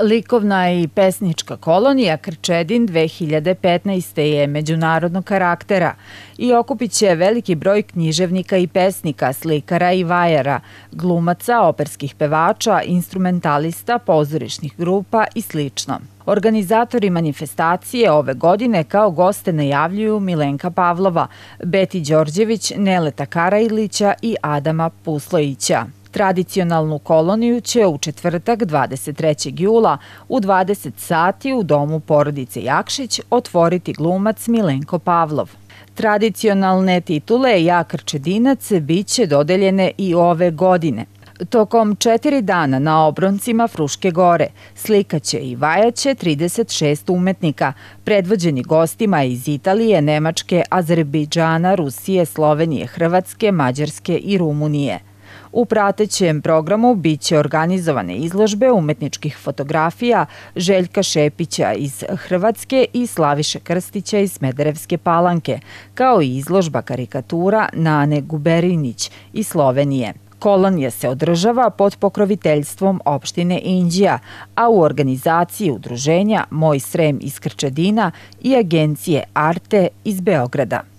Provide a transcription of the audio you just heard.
Likovna i pesnička kolonija Krčedin 2015. je međunarodnog karaktera i okupit će veliki broj književnika i pesnika, slikara i vajara, glumaca, operskih pevača, instrumentalista, pozorišnih grupa i slično. Organizatori manifestacije ove godine kao goste najavljuju Milenka Pavlova, Beti Đorđević, Neleta Karajlića i Adama Puslojića. Tradicionalnu koloniju će u četvrtak 23. jula u 20 sati u domu porodice Jakšić otvoriti glumac Milenko Pavlov. Tradicionalne titule Jak Čedinac biće dodeljene i ove godine. Tokom četiri dana na obroncima Fruške gore slikaće i vajaće 36 umetnika, predvođeni gostima iz Italije, Nemačke, Azerbejdžana, Rusije, Slovenije, Hrvatske, Mađarske i Rumunije. U pratećem programu biće organizovane izložbe umetničkih fotografija Željka Šepića iz Hrvatske i Slaviše Krstića iz Smederevske palanke, kao i izložba karikatura Nane Guberinić iz Slovenije. Kolonija se održava pod pokroviteljstvom opštine Inđija, a u organizaciji udruženja Moj Srem iz Krčedina i agencije Arte iz Beograda.